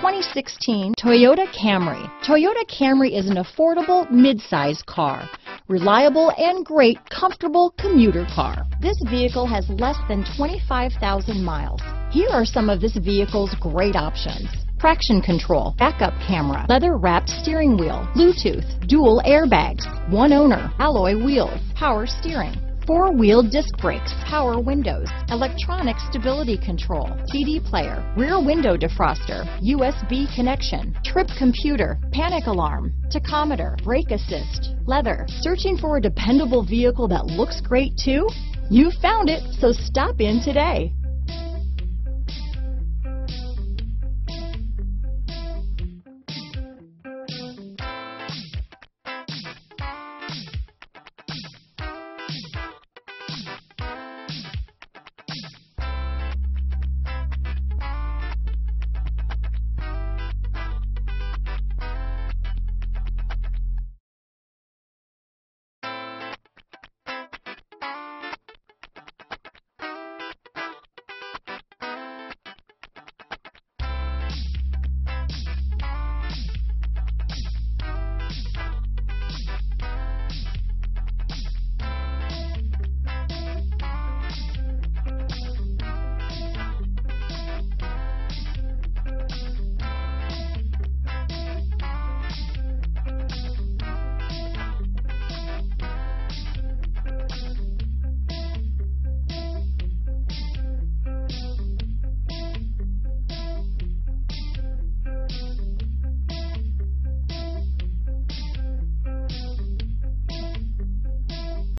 2016 Toyota Camry. Toyota Camry is an affordable midsize car. Reliable and great comfortable commuter car. This vehicle has less than 25,000 miles. Here are some of this vehicle's great options. Traction control, backup camera, leather wrapped steering wheel, Bluetooth, dual airbags, one owner, alloy wheels, power steering, four-wheel disc brakes, power windows, electronic stability control, CD player, rear window defroster, USB connection, trip computer, panic alarm, tachometer, brake assist, leather. Searching for a dependable vehicle that looks great too? You found it, so stop in today.